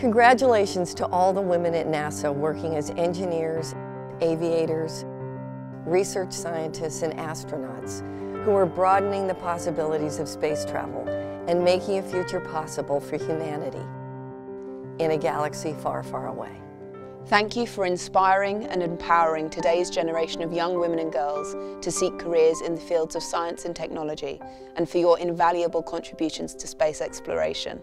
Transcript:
Congratulations to all the women at NASA working as engineers, aviators, research scientists, and astronauts who are broadening the possibilities of space travel and making a future possible for humanity in a galaxy far, far away. Thank you for inspiring and empowering today's generation of young women and girls to seek careers in the fields of science and technology and for your invaluable contributions to space exploration.